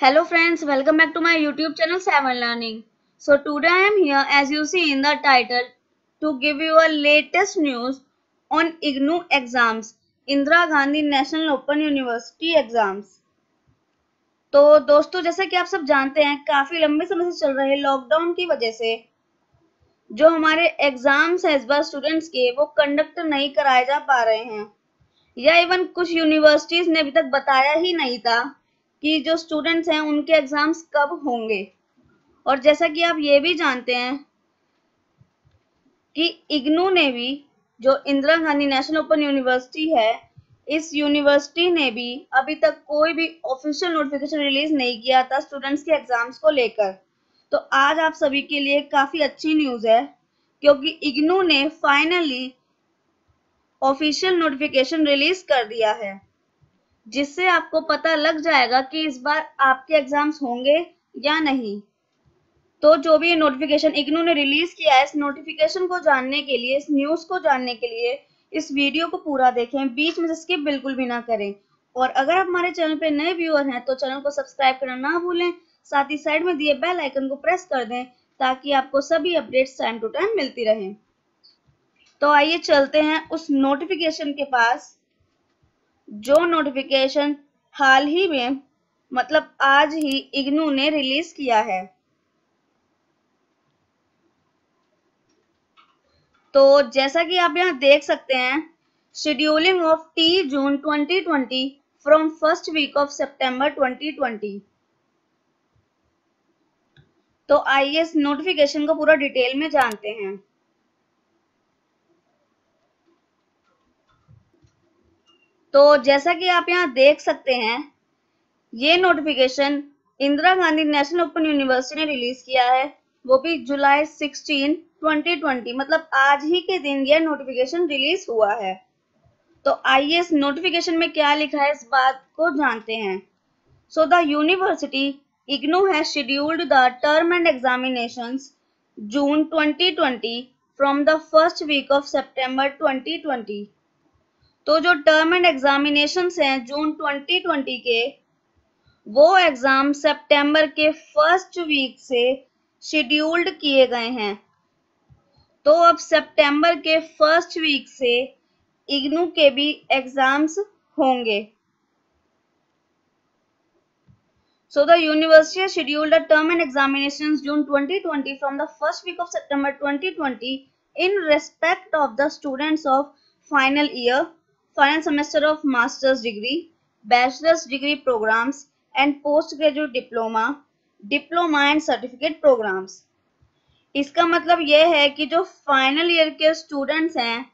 Hello friends, welcome back to my YouTube channel Seven Learning. So today I am here as you see in the title to give you a latest news on IGNU exams, Indira Gandhi National Open University exams. तो दोस्तों जैसा कि आप सब जानते हैं काफ़ी लंबे समय से चल रहे लॉकडाउन की वजह से जो हमारे एग्ज़ाम्स है इस बार स्टूडेंट्स के वो कंडक्ट नहीं कराए जा पा रहे हैं या इवन कुछ यूनिवर्सिटीज ने अभी तक बताया ही नहीं था कि जो स्टूडेंट्स हैं, उनके एग्ज़ाम्स कब होंगे? और जैसा कि आप ये भी जानते हैं कि इग्नू ने भी, जो Indira Gandhi national open university है, इस यूनिवर्सिटी ने भी अभी तक कोई भी ऑफिशियल नोटिफिकेशन रिलीज़ नहीं किया था स्टूडेंट्स के एग्ज़ाम्स को लेकर। तो आज आप सभी के लिए काफ़ी अच्छी न्यूज़ है, क्योंकि इग्नू ने फाइनली ऑफिशियल नोटिफिकेशन रिलीज़ कर दिया है। जिससे आपको पता लग जाएगा कि इस बार आपके एग्ज़ाम्स होंगे या नहीं। तो जो भी नोटिफिकेशन इग्नू ने रिलीज़ किया है, इस नोटिफिकेशन को जानने के लिए, इस न्यूज़ को जानने के लिए, इस वीडियो को पूरा देखें, बीच में स्किप बिल्कुल भी ना करें। और अगर आप हमारे चैनल पे नए व्यूअर हैं तो चैनल को सब्सक्राइब करना ना भूलें, साथ ही साइड में दिए बेल आइकन को प्रेस कर दें, ताकि आपको सभी अपडेट्स टाइम टू टाइम मिलती रहें। तो आइए चलते हैं उस नोटिफिकेशन के पास। जो नोटिफिकेशन हाल ही में मतलब आज ही इग्नू ने रिलीज़ किया है। तो जैसा कि आप यहाँ देख सकते हैं scheduling of T June 2020 from first week of September 2020 तो आइए इस नोटिफिकेशन को पूरा डिटेल में जानते हैं। तो जैसा कि आप यहाँ देख सकते हैं, ये notification Indira Gandhi national open university ने रिलीज़ किया है। वो भी जुलाई 16 2020 मतलब आज ही के दिन यह नोटिफिकेशन रिलीज़ हुआ है। तो आइए इस नोटिफिकेशन में क्या लिखा है, इस बात को जानते हैं। सो द यूनिवर्सिटी इग्नू है scheduled the term end examination June 2020 from the first week of September 2020 तो जो टर्म एंड एग्जामिनेशन है जून 2020 के, वो एग्ज़ाम सितंबर के फ़र्स्ट वीक से शेड्यूल्ड किए गए हैं। तो अब सितंबर के फ़र्स्ट वीक से इग्नू के भी एग्ज़ाम्स होंगे। So the university scheduled term end examination June 2020 from the first week of September twenty twenty in respect of the students of final year final semester of master's degree, bachelor's degree programs and postgraduate diploma, diploma and certificate programs. इसका मतलब यह है कि जो final year के students हैं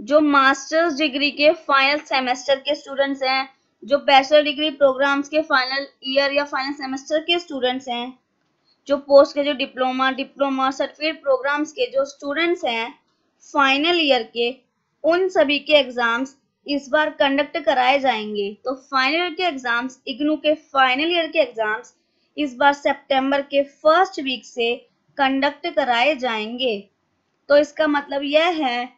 जो masters degree के फाइनल सेमेस्टर के स्टूडेंट्स हैं जो बैचलर डिग्री प्रोग्राम्स के फाइनल ईयर या फाइनल सेमेस्टर के स्टूडेंट्स हैं जो पोस्ट के जो डिप्लोमा डिप्लोमा सर्टिफिकेट प्रोग्राम्स के जो स्टूडेंट्स हैं फाइनल ईयर के उन सभी के एग्ज़ाम्स इस बार कंडक्ट कराए जाएँगे। तो फाइनल ईयर के एग्ज़ाम्स इग्नू के फाइनल ईयर के एग्ज़ाम्स इस बार सितंबर के फ़र्स्ट वीक से कंडक्ट कराए जाएँगे। तो इसका मतलब यह है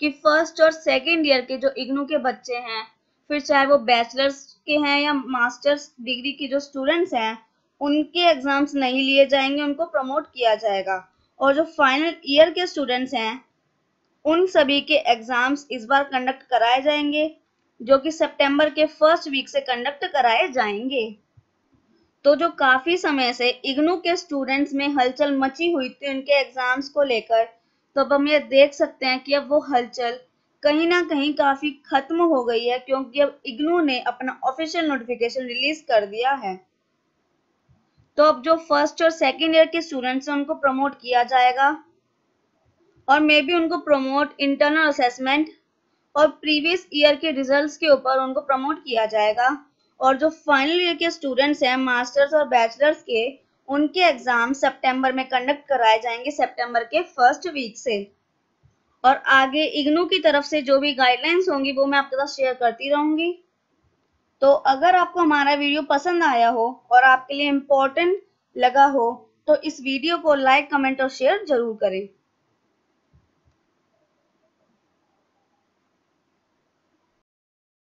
कि फ़र्स्ट और सेकेंड ईयर के जो इग्नू के बच्चे हैं, फिर चाहे वो बैचलर्स के हैं या मास्टर्स डिग्री के जो स्टूडेंट्स हैं, उनके एग्ज़ाम्स नहीं लिए जाएँगे, उनको प्रमोट किया जाएगा। और जो फाइनल ईयर के स्टूडेंट्स हैं उन सभी के एग्ज़ाम्स इस बार कंडक्ट कराए जाएँगे, जो कि सितंबर के फ़र्स्ट वीक से कंडक्ट कराए जाएँगे। तो जो काफ़ी समय से इग्नू के स्टूडेंट्स में हलचल मची हुई थी उनके एग्ज़ाम्स को लेकर तो अब हम ये देख सकते हैं कि अब वो हलचल कहीं ना कहीं काफ़ी खत्म हो गई है, क्योंकि अब इग्नू ने अपना ऑफिशियल नोटिफिकेशन रिलीज़ कर दिया है। तो अब जो फ़र्स्ट और सेकेंड ईयर के स्टूडेंट्स हैं, उनको प्रमोट किया जाएगा। और मे बी उनको प्रमोट इंटरनल असेसमेंट और प्रीवियस ईयर के रिजल्ट्स के ऊपर उनको प्रमोट किया जाएगा। और जो फाइनल ईयर के स्टूडेंट्स हैं मास्टर्स और बैचलर्स के, उनके एग्ज़ाम सितंबर में कंडक्ट कराए जाएँगे सितंबर के फ़र्स्ट वीक से। और आगे इग्नू की तरफ़ से जो भी गाइडलाइंस होंगी, वो मैं आपके साथ शेयर करती रहूँगी। तो अगर आपको हमारा वीडियो पसंद आया हो और आपके लिए इम्पोर्टेंट लगा हो तो इस वीडियो को लाइक कमेंट और शेयर ज़रूर करें।